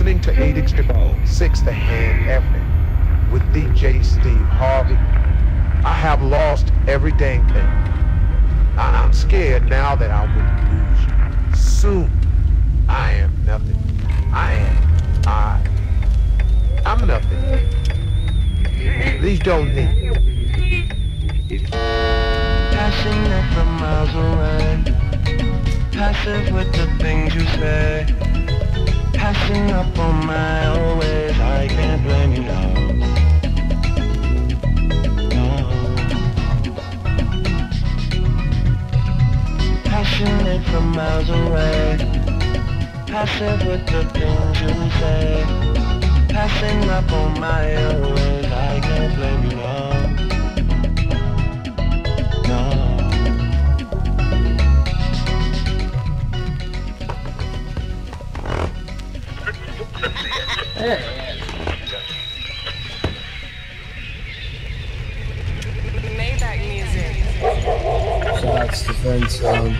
listening to 8 6 The Hand Evening with DJ Steve Harvey. I have lost every dang thing. I'm scared now that I will lose you. Soon, I am nothing. I am. I. I'm nothing. These don't need. Passing it from miles away. Passive with the things you say. Passing up on my own ways. I can't blame you now. No. Passionate from miles away. Passive with the things you say. Passing up on my own ways. I can't blame you now. Maybach music. To friends um,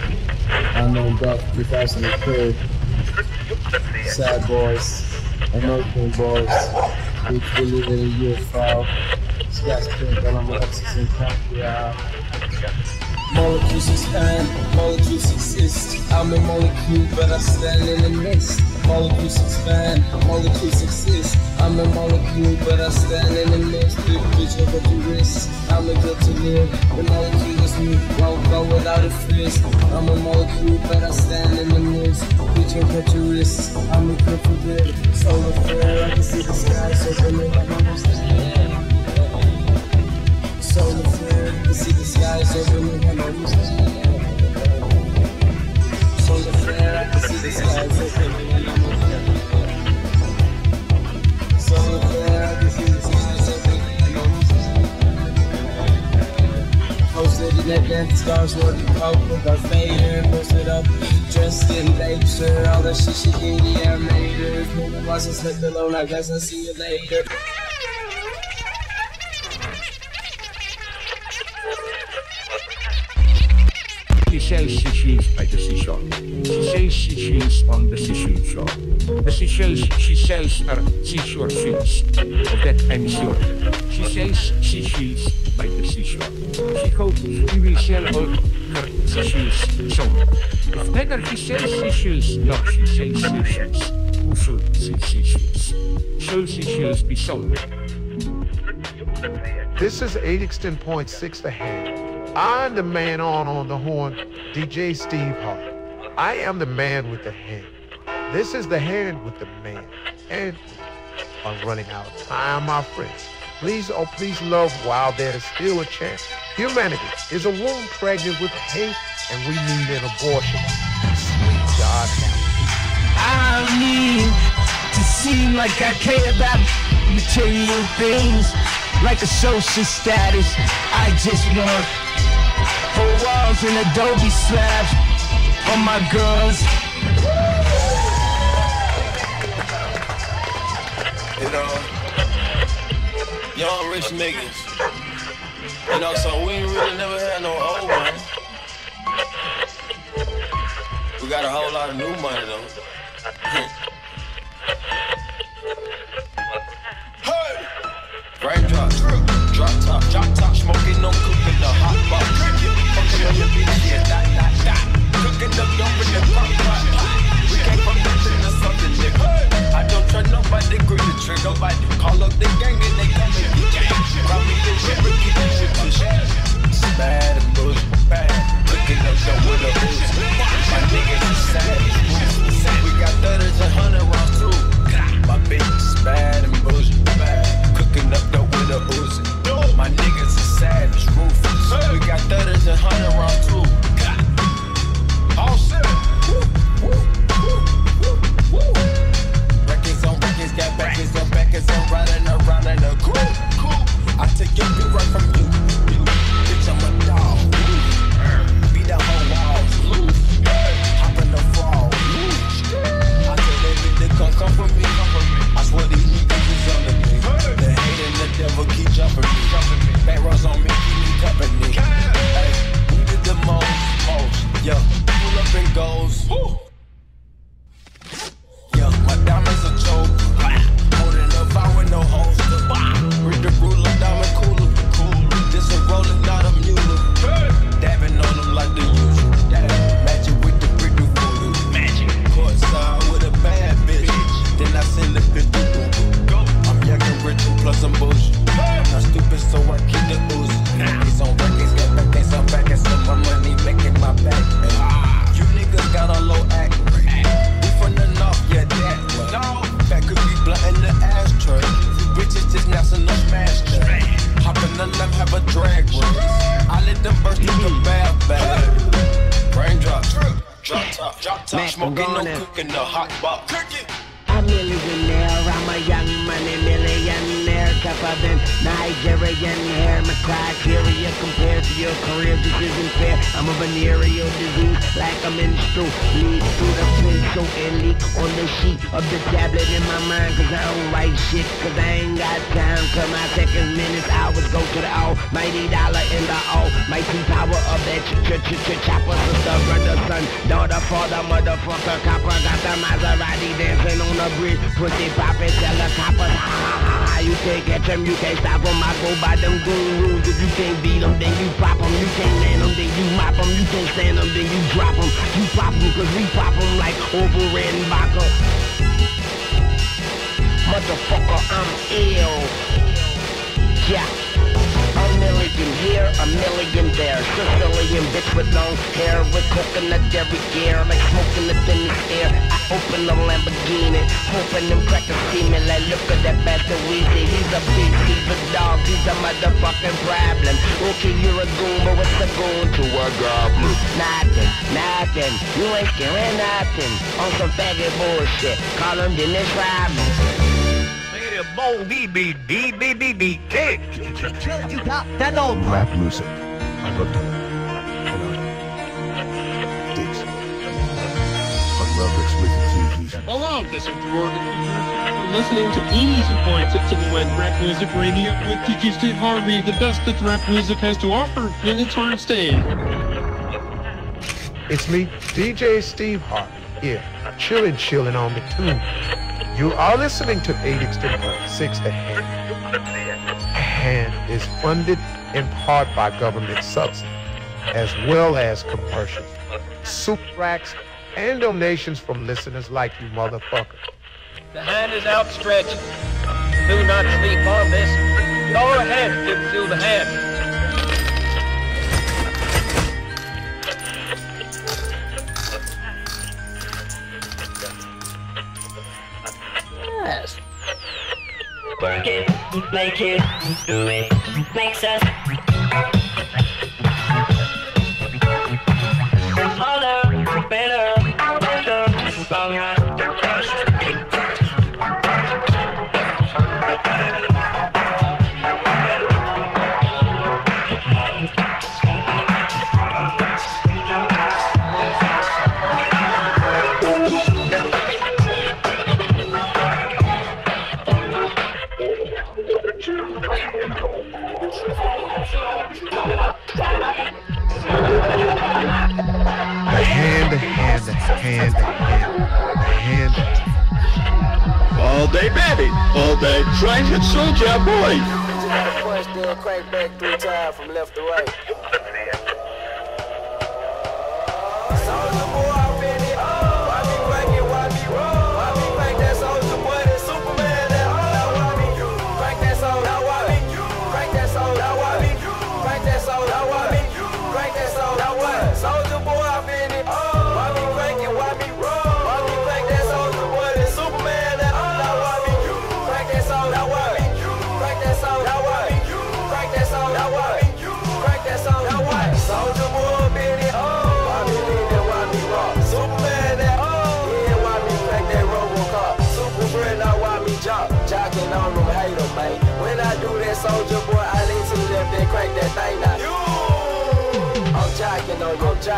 Unknown Buck 2003, Sad Boys, American Boys, we live in a UFO, Scott's Pink, and I'm Alexis and Capria. Molecules expand, molecules exist. I'm a molecule, but I stand in the mist. Molecules expand, molecules exist. I'm a molecule, but I stand in the mist. Big bitch over the wrist. I'm a good to live. The molecule is me, won't go without a fist. I'm a molecule, but I stand in the mist. Bitch over the wrist. I'm a good for good. Solar I can see the sky so like I'm understand. Solar flare, I can see the skies open like I'm understand. Solar flare, can see the skies open like I'm understand. Solar stars working coke with our fader Posted up, dressed in babe All that shit she did, yeah, I made her. And slept alone, I guess I'll see you later She she by the. She says she she's on the seashore. The seashells she sells are seashore fields. Of that I'm sure. She says she she's by the seashore. She hopes we will sell all her seashells soon. If neither he sells seashells nor she sells seashells, who should sell seashells? Should seashells be sold? This is 8 10.6 The Hand. I'm the man on on the horn, DJ Steve Harvey. I am the man with the hand. This is the hand with the man. And I'm running out of time, my friends. Please, oh, please love while there is still a chance. Humanity is a womb pregnant with hate, and we need an abortion. Sweet God. I need to seem like I care about material things, like a social status. I just want walls and adobe slabs on my girls. you know, young rich niggas. You know, so we really never had no old money. We got a whole lot of new money though. hey! Raindrop, drop top, drop top, smoking, no cooking, the hot box. Cooking up, dumping the pop, a menstrual Lead through the pencil and leak on the sheet of the tablet in my mind Cause I don't write shit Cause I ain't got time Cause my seconds, minutes, hours go to the almighty dollar in the almighty power of that ch-ch-ch-chopper Sister, brother, son, daughter, father, motherfucker, copper Got the Maserati dancing on the bridge, pussy poppin', helicopters, ha ha ha You can't catch them, you can't stop them. I go by them goon rules. If you can't beat them, then you pop them. You can't land them, then you mop them. You can't stand them, then you drop them. You pop them, cause we pop them like Orville Redenbacher. Motherfucker, I'm ill. Yeah. A million here, a million there Sicilian bitch with long hair With coconut dairy gear Like smoking the I open the Lamborghini Hoping them crackers see me Like look at that bastard Weezy He's a beast, he's a dog He's a motherfucking problem Okay, you're a goon But what's a goon to a goblin? Nothing, nothing You ain't scaring nothing On some faggot bullshit Call him Dennis Rodman Bold BB, BBBB, kick. rap music. I love it. You know, Dicks. I love explicit Hello, this. You're listening to Easy Points at Wet Rap Music Radio with DJ Steve Harvey, the best that rap music has to offer in its own stage. It's me, DJ Steve Harvey. Yeah, chillin', chillin' on the tune. You are listening to 8 6 The Hand. The Hand is funded in part by government subsidy, as well as commercials, soup racks, and donations from listeners like you motherfuckers. The hand is outstretched. Do not sleep on this. Go ahead, give to the hand. Yes. Work it, make it, do it, makes us day baby, all day trying to Soulja Boy. Punch, then crank back three times from left to right.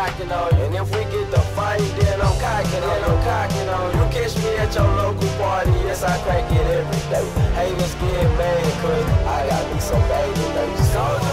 Jocking on you. And if we get the fight, then I'm cocking on I'm cocking on you. Catch me at your local party, yes, I crank it every day. Haters get mad, cause I got me some baby ladies.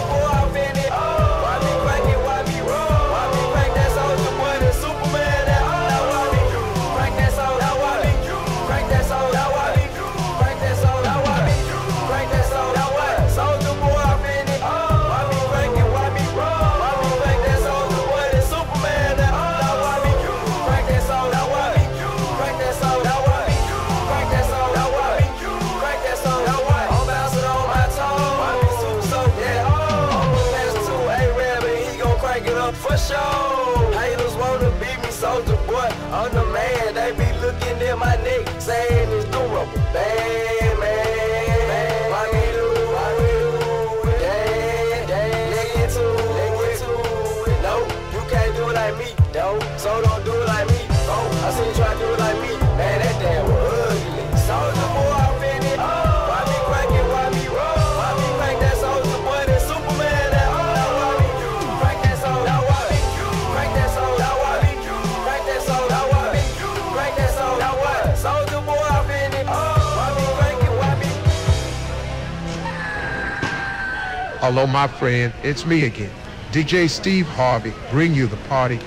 Hello, my friend. It's me again. DJ Steve Harvey, bring you the party,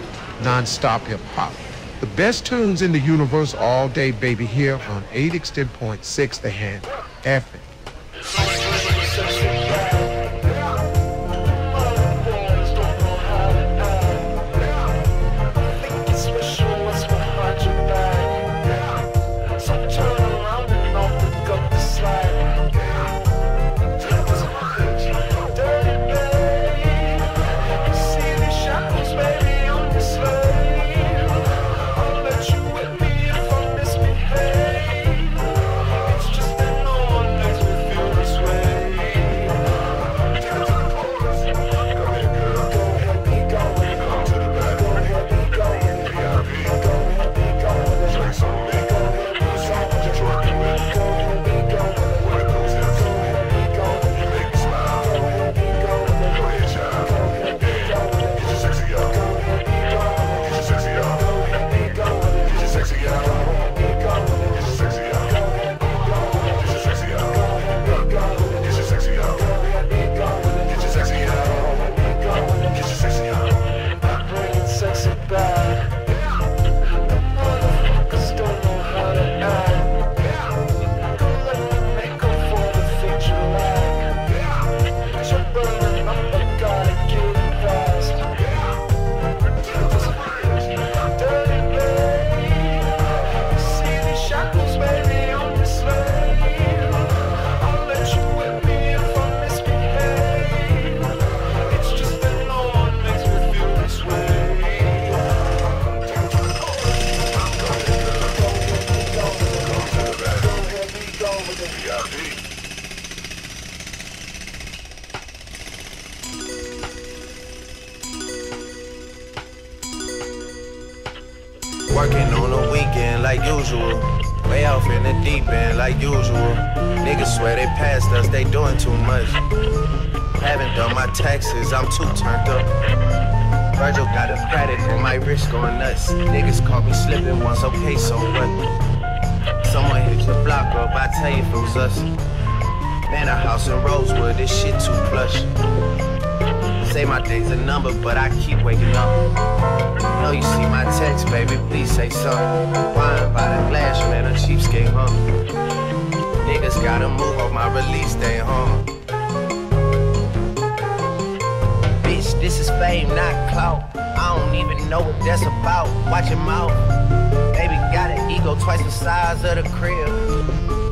non-stop hip-hop. The best tunes in the universe all day, baby, here on 8 extend point 6 The Hand. F tell you if it was us. Man, a house in Rosewood, this shit too plush. Say my day's a number, but I keep waking up. Know you see my text, baby, please say something. Wine by the glass, man, a cheapskate, huh? Niggas gotta move on my release day, huh? Bitch, this is fame, not clout. I don't even know what that's about. Watch your mouth. Baby got an ego twice the size of the crib.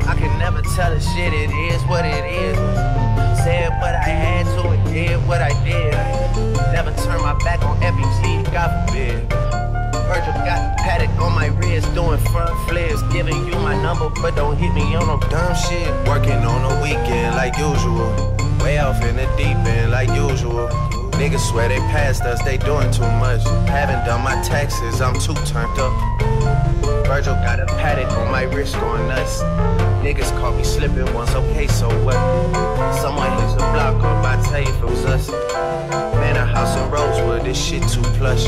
I can never tell a shit, it is what it is. Said what I had to and did what I did. Never turn my back on FBG, God forbid. Virgil got Patek on my wrist, doing front flips. Giving you my number, but don't hit me on no dumb shit. Working on the weekend like usual. Way off in the deep end like usual. Niggas swear they passed us, they doing too much. Haven't done my taxes, I'm too turned up. Virgil got a Patek on my wrist going nuts. Niggas caught me slipping once, okay, so what? Someone hit the block up, I tell you if it was us. Man, a house in Rosewood, this shit too plush.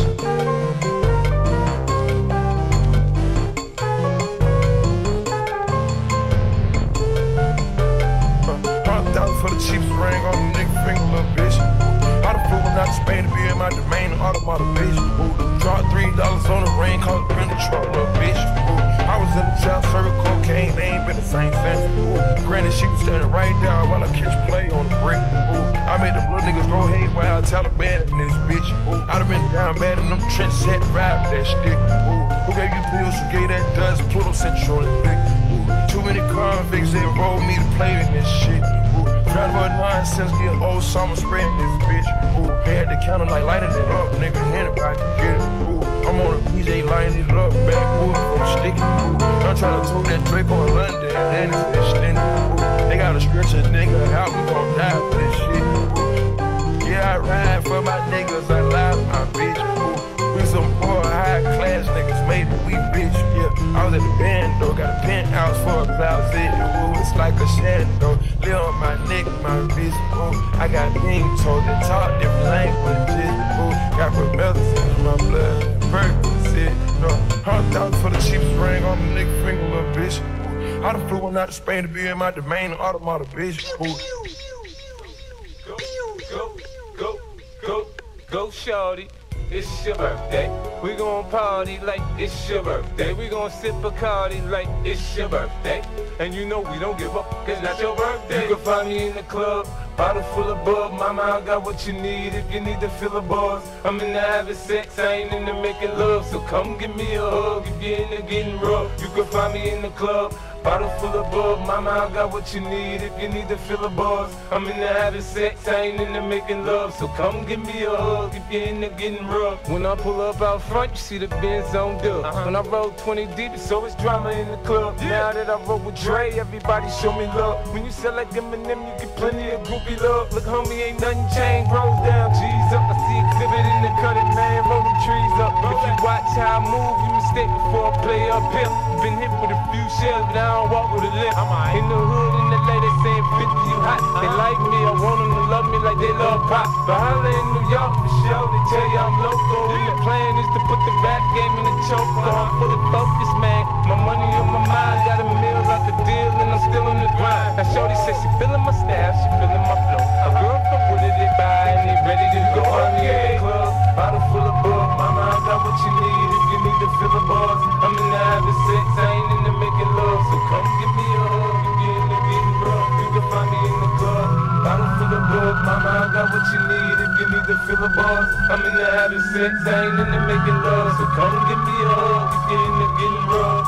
For the cheapest ring on the nigga finger, little bitch. I done flew not to Spain to be in my domain, automata, bitch. Ooh, three dollars on the ring, called it the truck, little bitch. Ooh, I was in the south circle, cocaine, they ain't been the same since. Granted, she was standing right there while I catch play on the brick. Ooh, I made them little niggas go haywire, Taliban in this bitch. Ooh, I done been down bad in them trenches, had to that stick. Ooh, who gave you pills, who gave that dust, Pluto Central and thick. Ooh, too many convicts, they rolled me to play in this shit. Ooh, trying to nonsense, get old summer spreading this bitch. Ooh, they had the counter like lighting it up, nigga, it back, get it. Ooh, I'm on a PJ lighting it up, backwood from sticky. I'm trying to tote that Drake on London, and it's extended. They gotta stretch a nigga out, we gon' die for this shit. Yeah, I ride for my niggas, I lie my bitch. We some poor high class niggas, maybe we bitch. Yeah, I was at the band though, got a penthouse for a closet. Ooh, it's like a shadow. Live on my neck, my wrist. Ooh, I got things told that talk different languages. Ooh, got rebellions in my blood breakfast. No, hundred thousand for the cheapest ring on the nigga finger, little bitch. I done flew one out to Spain to be in my domain, automata, bitch. Pew, pew, pew, go, go, go, go, go, shorty. It's your birthday. We gon' party like it's your birthday. We gon' sip a Bacardi like it's your birthday. And you know we don't give up, cause that's your birthday. You can find me in the club, bottle full of bub. Mama, I got what you need if you need to fill a buzz. I'm in the having sex, I ain't into making love. So come give me a hug if you're into getting rough. You can find me in the club. Bottle full of bub, mama, I got what you need if you need to fill a buzz. I'm into having sex, I ain't into making love. So come give me a hug if you're into getting rough. When I pull up out front, you see the Benz on dub. Uh-huh. When I roll 20 deep, so it's always drama in the club. Now that I roll with Dre, everybody show me love. When you sell like Eminem, you get plenty of groupie love. Look, homie, ain't nothing changed. Rolls down, G's up. I see exhibit in the cutting, man, rolling trees up. If you watch how I move, you mistake before I play up here. Been hit with a few shells, but I don't walk with a limp. I'm In the hood, in the lady saying 50, you hot. They like me, I want them to love me like they love pop. But holla in New York show, they tell you I'm local. And the plan is to put the rap game in the choke. So I'm fully focused, man. My money on my mind, got a meal out the deal, and I'm still in the grind. Now Shorty says she feeling my style, she feeling my flow. A girl from Wooded, they buy, and they ready to go on the yeah. club. Bottle full of bug, mama, I got what you need if you need to fill a buzz. I'm in the having sex, I ain't into making love, so come give me a hug mama, I got what you need if you need to fill a buzz. I'm in the having sex, I ain't into making love, so come give me a hug if you're into getting rough.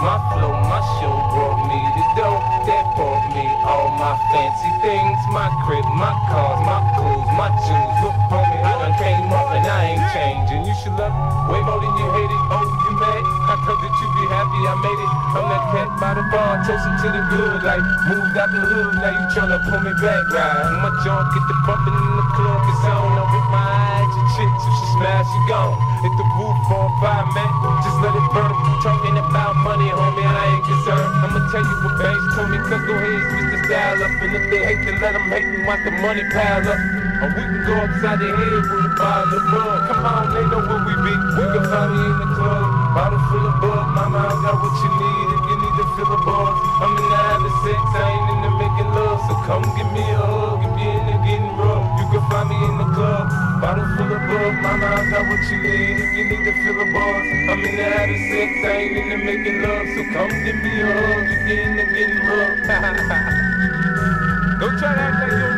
My flow, my show brought me the dough that bought me all my fancy things. My crib, my cars, my clothes, my shoes. Look, homie, I done came up and I ain't changing. You should love it way more than you hate it. Oh, you mad? I thought that you be happy I made it. I'm that cat by the bar, toasting to the good. Like, moved out the hood, now you tryna pull me back, right? My junk get the bumping in the club, it's on. I'm with my eyes, your chicks, if she smash, she gone. Hit the roof on fire, man. Just let it burn. Talking about money, homie, I ain't concerned. I'ma tell you what banks told me, cause go ahead, switch the style up. And if they hate, then let them hate and watch the money pile up. Or we can go upside the head with a bottle of bug. Come on, they know where we be. We can me in the club. Bottle full of bug. Mama, I got what you need if you need to fill a buzz. I'm in the having sex, I ain't into making love. So come give me a hug if you're into getting rough. You can find me in the club. Bottle full of bug. Mama, I got what you need if you need to fill a buzz. I'm in the having sex, I ain't into making love. So come give me a hug if you're into getting rough. Don't try to act like you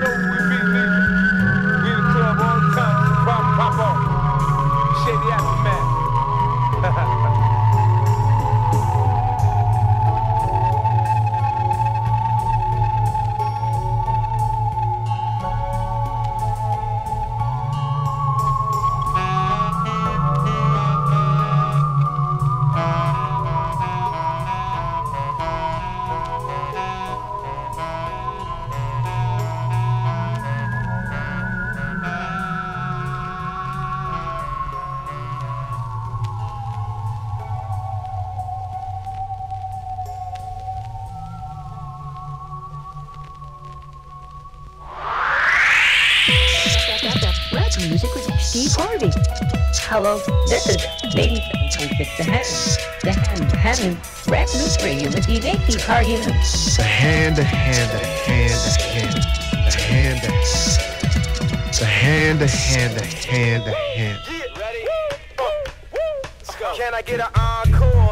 Oh, Hello, this is Ladies with the Hand. The Hand, Hand, Rap Music Radio with DJ Steve Harvey. The hand, the hand, the hand, the hand, the hand, the hand, the hand, the hand, the hand. Can I get an encore?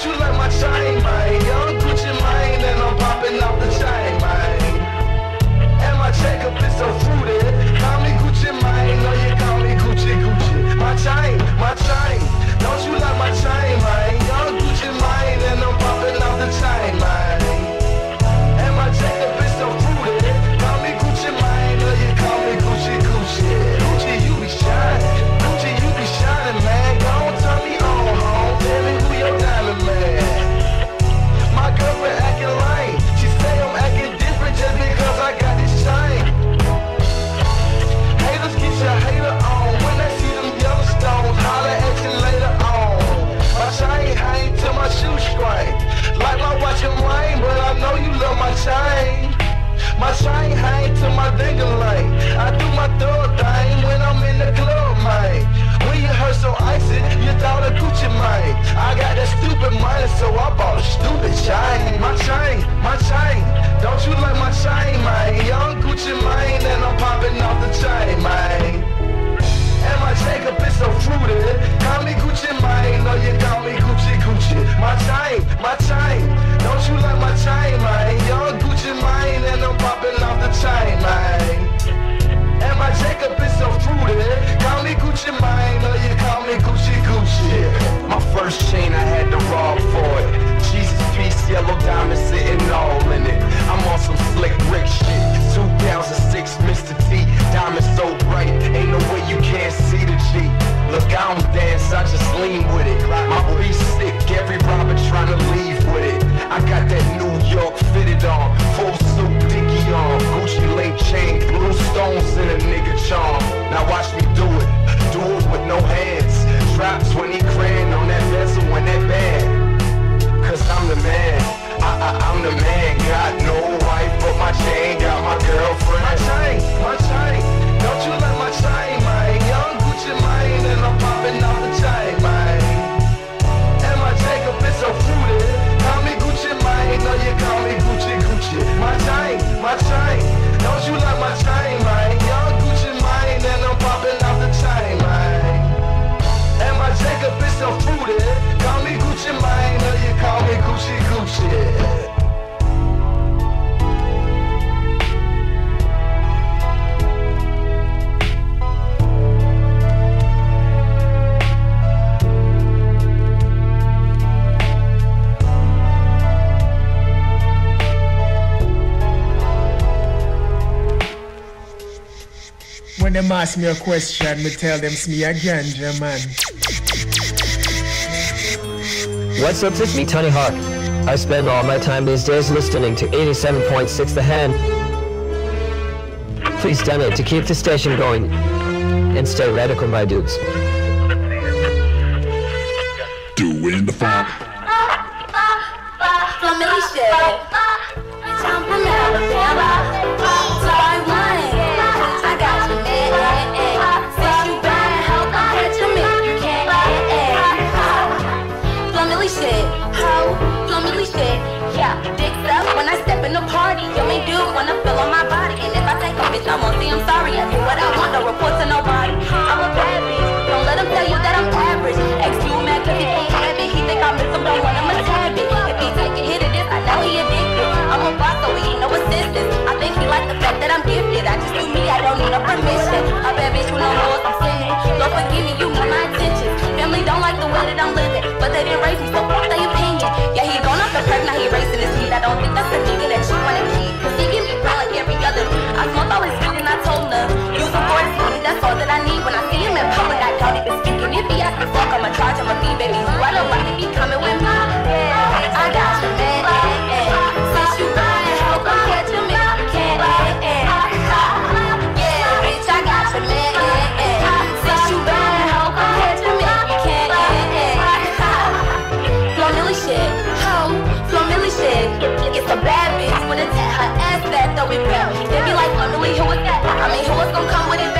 Don't you like my chain, man? Young Gucci Mane, and I'm popping off the chain, man. And my checkup is so fruity. Call me Gucci Mane, no you call me Gucci Gucci. My chain, my chain. Don't you like my chain, man? Young Gucci Mane, and I'm popping off the chain. chain. My chain hang to my dingle light. I do my thug thing when I'm in the club, mate. When you heard so icy, you thought a Gucci Mane. I got that stupid money, so I bought a stupid chain. My chain, my chain. Don't you like my chain, mate? Young Gucci Mane, and I'm popping off the chain, mate. ask me a question, me tell them it's me a ganja man. What's up, it's me Tony Hawk. I spend all my time these days listening to 87.6 The Hand. Please donate to keep the station going and stay radical, my dudes. Doing the funk. animal. See, I'm sorry, I do what I want, no report to nobody. I'm a bad bitch, don't let him tell you that I'm average. Ex you mad cause he from habit, he think I miss him, don't want him a tad bit. If he take a hit of this, I know he addicted. I'm a boss, so he ain't no assistance. I think he like the fact that I'm gifted. I Fuck, I'ma charge him a fee, baby. I he be coming with me. I got man. Since you help come catch him if you can. Yeah, bitch, I got man. Since you help come catch him if you can. Flo Milli shit, ho, Flo Milli shit. It's a bad bitch when it's at her ass back, throw it. They be like, Milli, who is that? I mean, who is gonna come with it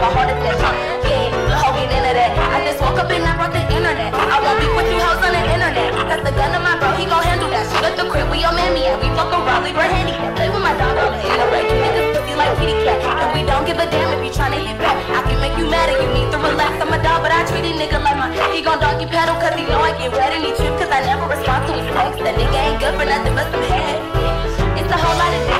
my heart attack. huh? Yeah, the hoe ain't into that. I just woke up and I brought the internet. I won't be with you hoes on the internet. That's the gun of my bro, he gon' handle that. Shoot at the crib where your mammy at. We fuck around, leave her handicap. Play with my dog. In a wreck, you niggas pussy like kitty cat. And we don't give a damn if you tryna hit back. I can make you mad and you need to relax. I'm a dog, but I treat a nigga like my. He gon' doggy paddle cause he know I get red and he trip cause I never respond to his text. That nigga ain't good for nothing but some head. It's a whole lot of his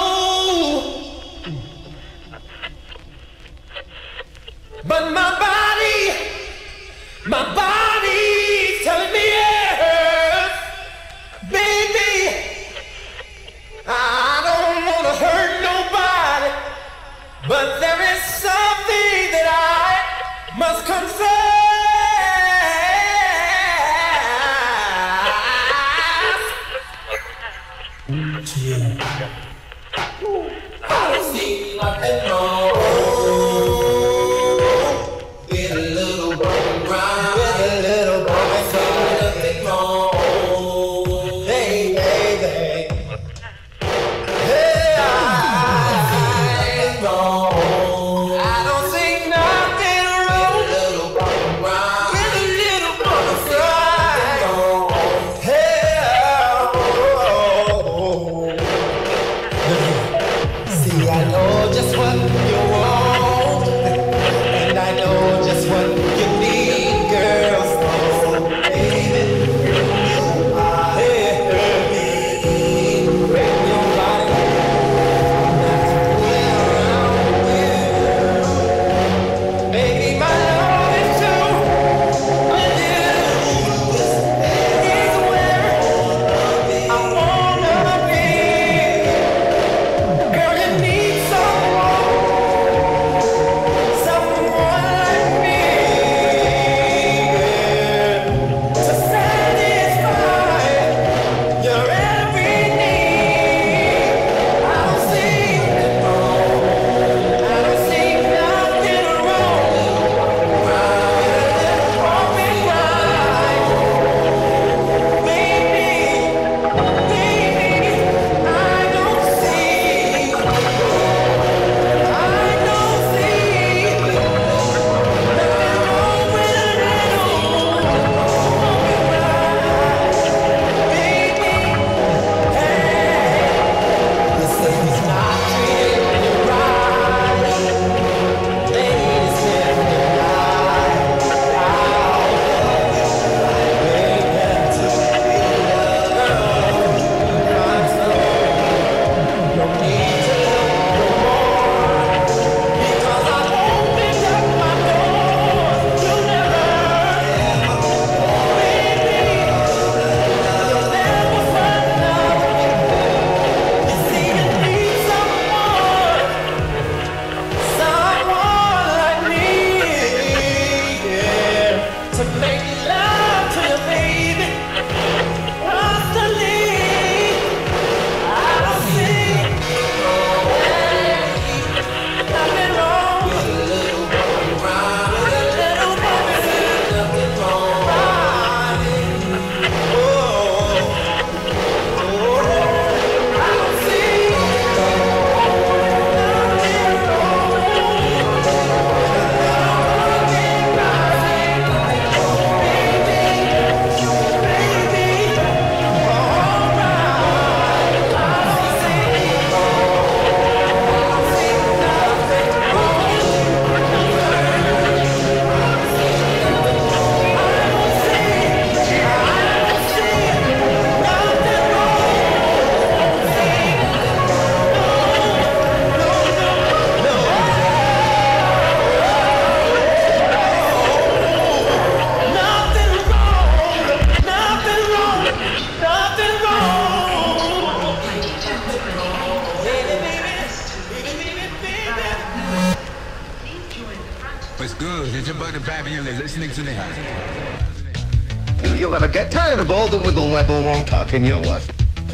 waggle won't talk in your what?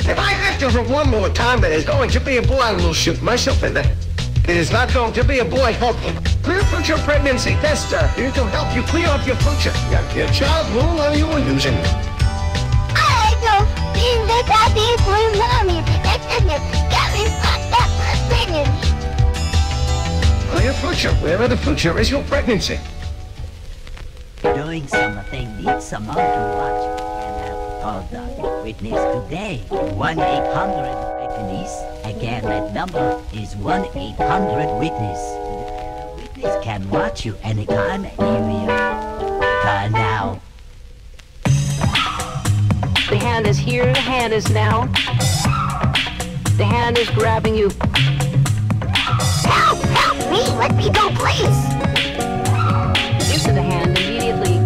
If I ask you for one more time that it's going to be a boy, I will shoot myself in the head. It is not going to be a boy. Help me. Clear future pregnancy tester. Here to help you clear up your future. Your, your child, who are you using? I don't mean that I did for mommy. That's got me fucked up pregnancy. Well, your future. Wherever the future is your pregnancy. Doing something needs someone to watch and have the witness today. 1-800-WITNESS. Again, that number is 1-800-WITNESS. Witness can watch you anytime, anywhere. Call now. The hand is here, the hand is now. The hand is grabbing you. Help! Help me! Let me go, please! Into the hand immediately.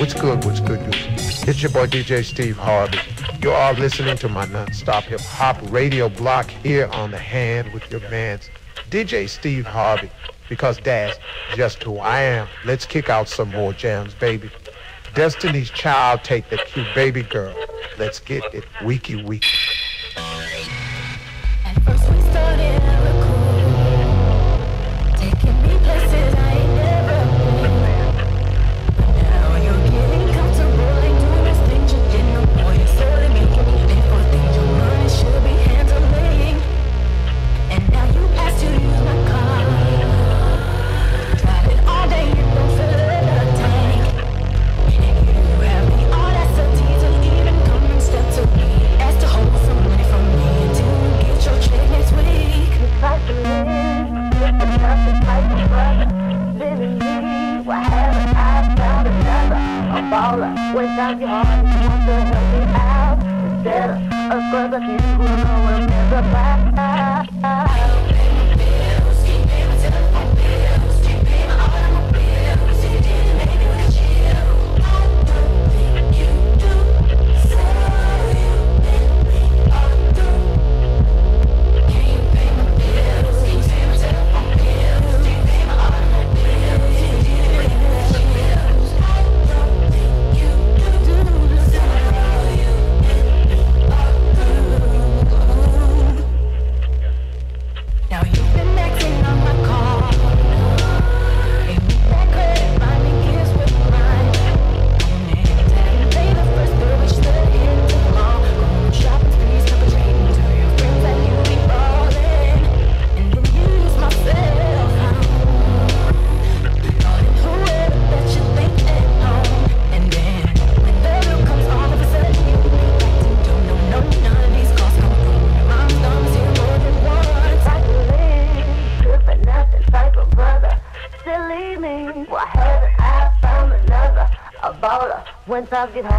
What's good? What's good, dude? It's your boy DJ Steve Harvey. You are listening to my non-stop hip hop radio block here on the hand with your man's DJ Steve Harvey. Because that's just who I am. Let's kick out some more jams, baby. Destiny's Child, take the cute baby girl. Let's get it, weeky week. When times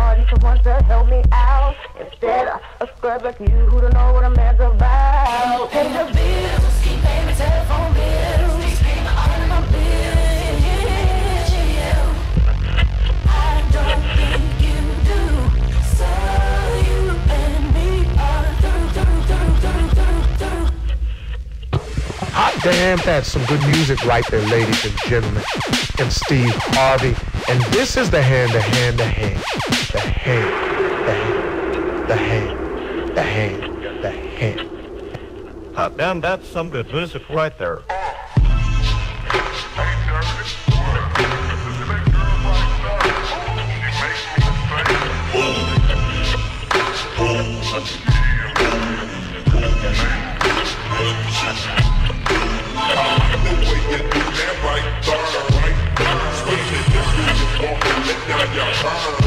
good music right there, ladies and gentlemen. And Steve Harvey. And this is the hand, the hand, the hand. The hand, the hand, the hand, the hand, the hand. Uh, Hot damn, that's some good music right there. Far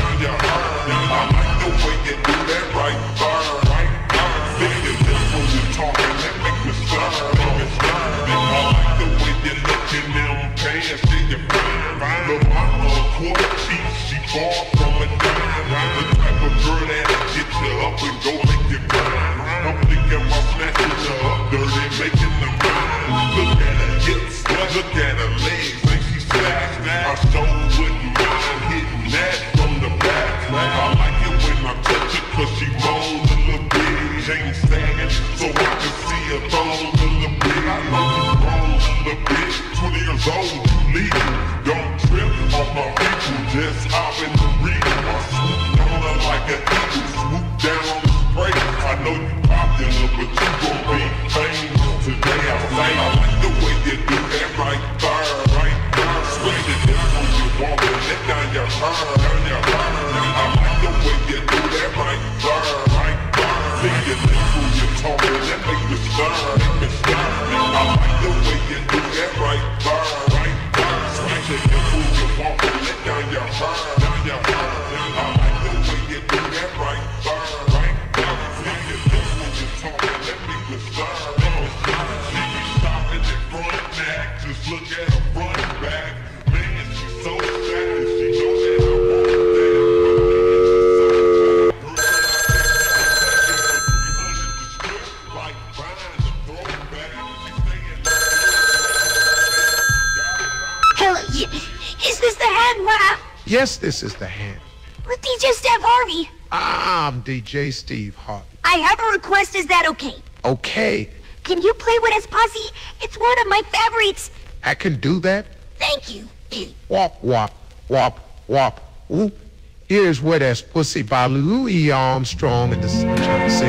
This is the hand. With DJ Steve Harvey. I'm DJ Steve Harvey. I have a request. Is that okay? Okay. Can you play with us, Posse? It's one of my favorites. I can do that. Thank you. Wop, wop, wop, wop. Ooh. Here's where that's pussy by Louis Armstrong and the singers.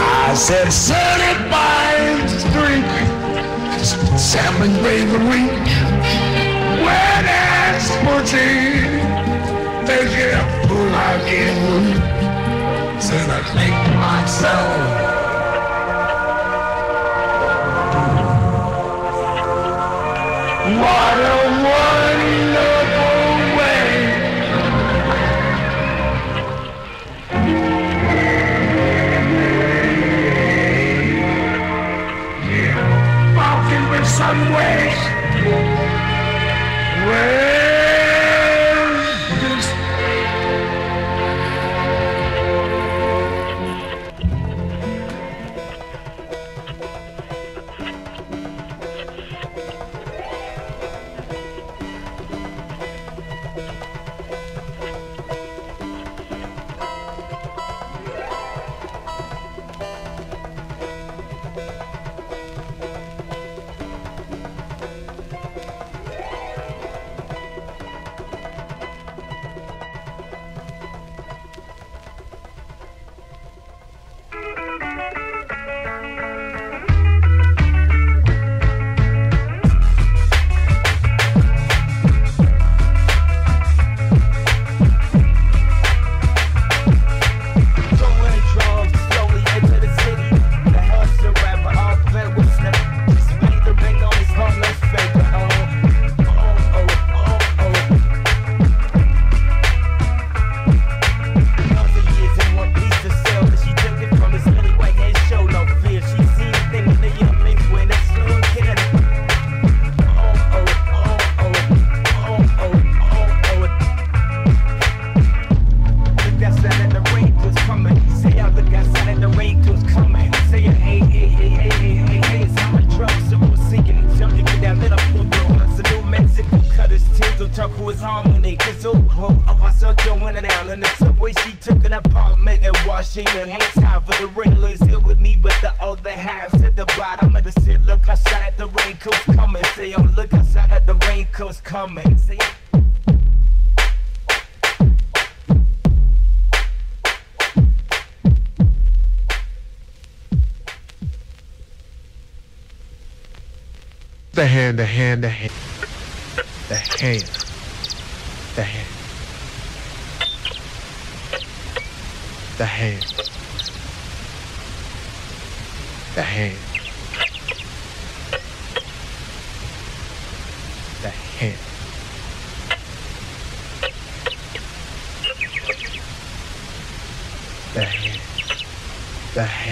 I said, Sonny by." is salmon bravery. Wet ass pussy, they your a fool again. So I make myself. Water of waste. the hand, the hand, the hand. The hand. The hand.